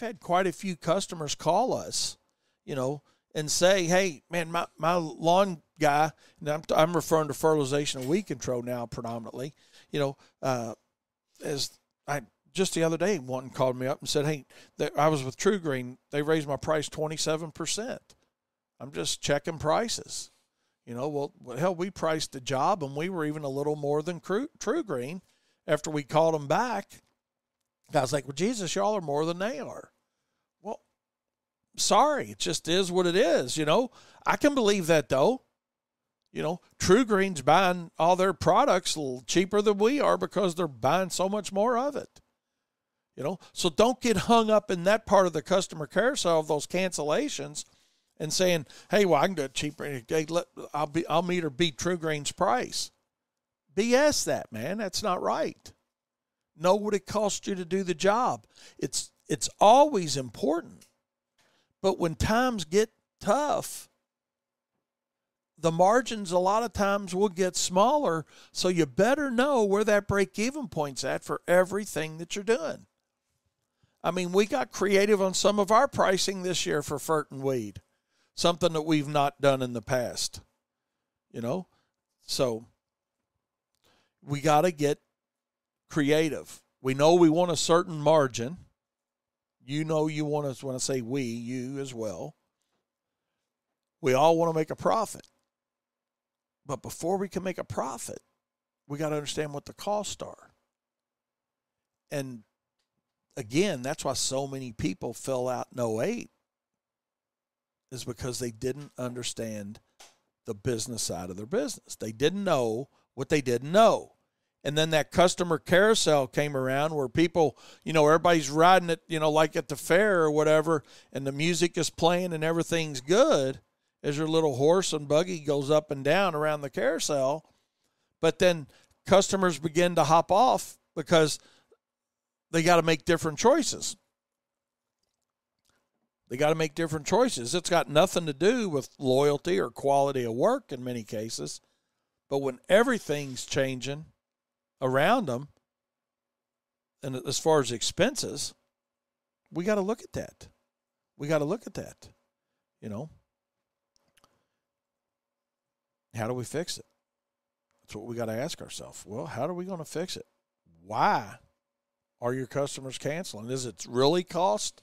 we've had quite a few customers call us, you know, and say, "Hey, man, my my lawn guy," and I'm I'm referring to fertilization and weed control now predominantly. You know, uh, as I just the other day, one called me up and said, "Hey, I was with TruGreen. They raised my price twenty seven percent. I'm just checking prices." You know, well, hell, we priced the job and we were even a little more than TruGreen after we called them back. Was like, well, Jesus, y'all are more than they are. Well, sorry, it just is what it is. You know, I can believe that though. You know, TruGreen's buying all their products cheaper than we are because they're buying so much more of it. You know, so don't get hung up in that part of the customer carousel of those cancellations and saying, "Hey, well, I can do it cheaper. I'll be, I'll meet or beat TruGreen's price." BS that man. That's not right. Know what it costs you to do the job. It's it's always important, but when times get tough, the margins a lot of times will get smaller. So you better know where that break even point's at for everything that you're doing. I mean, we got creative on some of our pricing this year for fert and weed something that we've not done in the past. You know? So we got to get creative. We know we want a certain margin. You know you want to when I say we, you as well. We all want to make a profit. But before we can make a profit, we got to understand what the costs are. And again, that's why so many people fell out in 08 is because they didn't understand the business side of their business. They didn't know what they didn't know. And then that customer carousel came around where people, you know, everybody's riding it, you know, like at the fair or whatever, and the music is playing and everything's good as your little horse and buggy goes up and down around the carousel. But then customers begin to hop off because they got to make different choices. They got to make different choices. It's got nothing to do with loyalty or quality of work in many cases. But when everything's changing around them, and as far as expenses, we got to look at that. We got to look at that. You know, how do we fix it? That's what we got to ask ourselves. Well, how are we going to fix it? Why are your customers canceling? Is it really cost?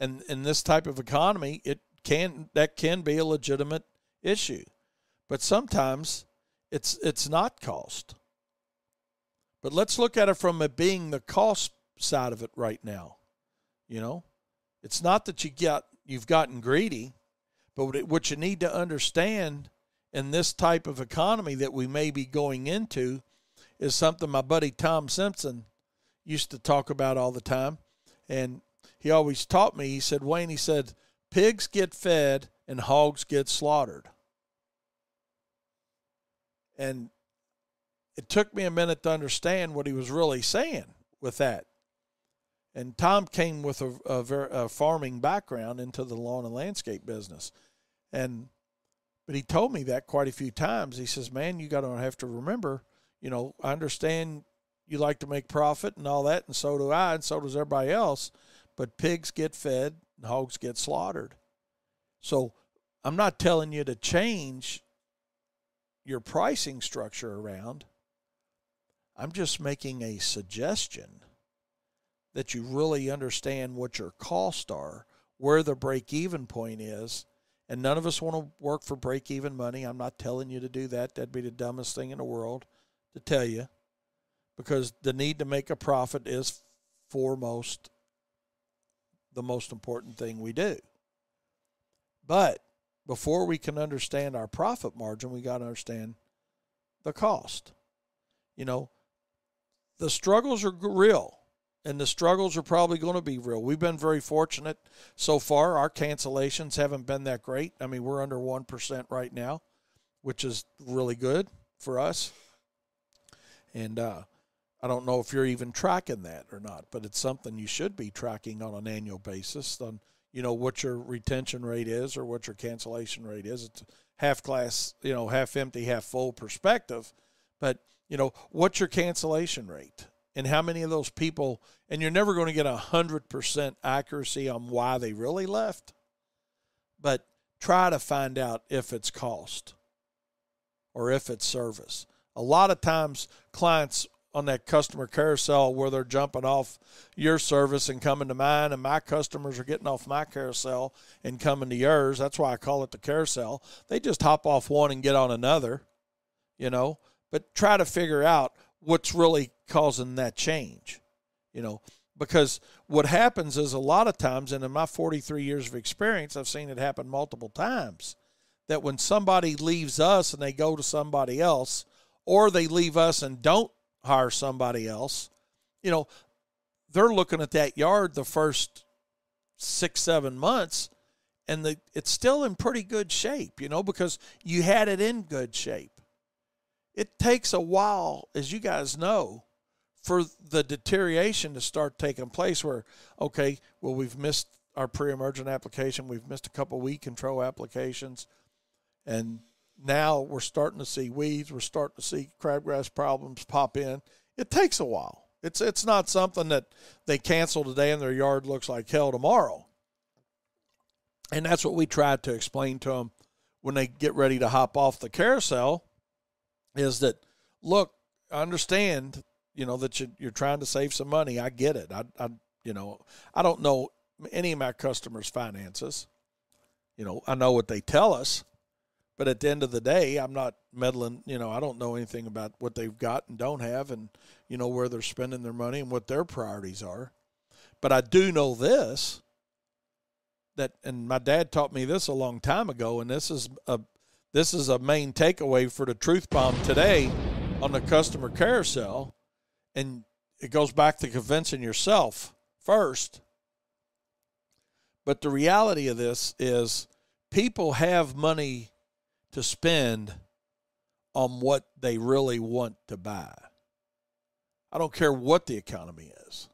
and in this type of economy, it can that can be a legitimate issue, but sometimes it's it's not cost. But let's look at it from it being the cost side of it right now. You know, it's not that you get you've gotten greedy, but what you need to understand in this type of economy that we may be going into is something my buddy Tom Simpson used to talk about all the time. And he always taught me, he said, Wayne, he said, pigs get fed and hogs get slaughtered. And it took me a minute to understand what he was really saying with that. And Tom came with a, a, a farming background into the lawn and landscape business. And but he told me that quite a few times. He says, "Man, you got to have to remember, you know, I understand you like to make profit and all that, and so do I, and so does everybody else but pigs get fed and hogs get slaughtered. So I'm not telling you to change your pricing structure around. I'm just making a suggestion that you really understand what your costs are, where the break even point is. And none of us want to work for break even money. I'm not telling you to do that. That'd be the dumbest thing in the world to tell you because the need to make a profit is foremost the most important thing we do. But before we can understand our profit margin, we got to understand the cost. You know, the struggles are real and the struggles are probably going to be real. We've been very fortunate so far. Our cancellations haven't been that great. I mean, we're under 1% right now, which is really good for us. And uh, I don't know if you're even tracking that or not, but it's something you should be tracking on an annual basis on you know what your retention rate is or what your cancellation rate is. It's half glass, you know, half empty, half full perspective, but you know what's your cancellation rate? and how many of those people and you're never going to get a hundred percent accuracy on why they really left but try to find out if it's cost or if it's service a lot of times clients on that customer carousel where they're jumping off your service and coming to mine and my customers are getting off my carousel and coming to yours that's why i call it the carousel they just hop off one and get on another you know but try to figure out what's really causing that change you know because what happens is a lot of times and in my 43 years of experience i've seen it happen multiple times that when somebody leaves us and they go to somebody else or they leave us and don't hire somebody else, you know, they're looking at that yard the first six, seven months, and the, it's still in pretty good shape, you know, because you had it in good shape. It takes a while, as you guys know, for the deterioration to start taking place where, okay, well, we've missed our pre emergent application, we've missed a couple weed control applications, and now we're starting to see weeds, we're starting to see crabgrass problems pop in. It takes a while. It's it's not something that they cancel today and their yard looks like hell tomorrow. And that's what we try to explain to them when they get ready to hop off the carousel is that look, I understand, you know, that you, you're trying to save some money. I get it. I, I, you know, I don't know any of my customers' finances. You know, I know what they tell us, but at the end of the day, I'm not meddling. You know, I don't know anything about what they've got and don't have, and you know where they're spending their money and what their priorities are. But I do know this that, and my dad taught me this a long time ago, and this is a this is a main takeaway for the truth bomb today on the customer carousel, and it goes back to convincing yourself first. But the reality of this is people have money to spend on what they really want to buy. I don't care what the economy is.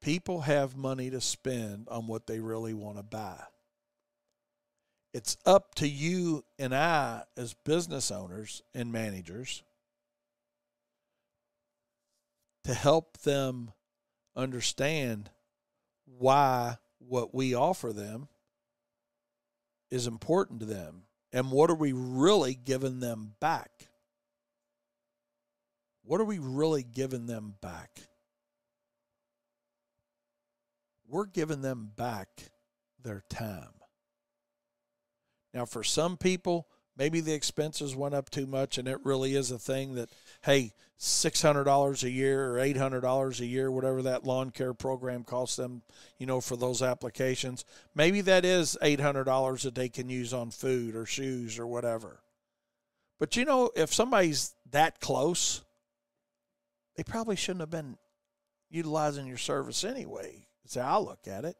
People have money to spend on what they really want to buy. It's up to you and I, as business owners and managers, to help them understand why what we offer them is important to them and what are we really giving them back? What are we really giving them back? We're giving them back their time. Now, for some people, maybe the expenses went up too much and it really is a thing that, hey, $600 a year or $800 a year, whatever that lawn care program costs them, you know, for those applications. Maybe that is $800 that they can use on food or shoes or whatever. But you know, if somebody's that close, they probably shouldn't have been utilizing your service anyway. That's how I look at it.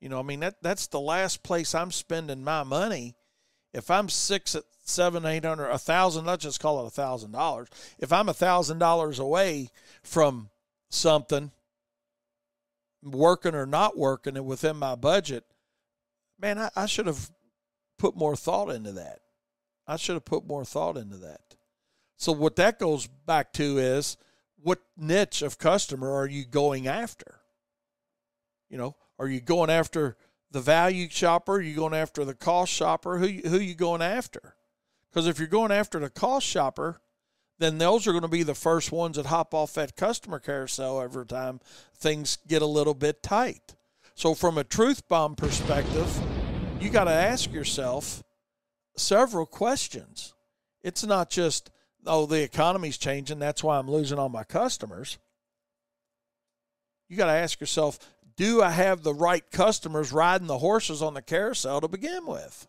You know, I mean that that's the last place I'm spending my money. If I'm six at seven, eight hundred, a thousand, let's just call it a thousand dollars. If I'm a thousand dollars away from something, working or not working and within my budget, man, I, I should have put more thought into that. I should have put more thought into that. So what that goes back to is what niche of customer are you going after? You know, are you going after the value shopper? Are you going after the cost shopper? Who who you going after? Because if you're going after the cost shopper, then those are going to be the first ones that hop off that customer carousel every time things get a little bit tight. So, from a truth bomb perspective, you got to ask yourself several questions. It's not just, oh, the economy's changing, that's why I'm losing all my customers. You got to ask yourself, do I have the right customers riding the horses on the carousel to begin with?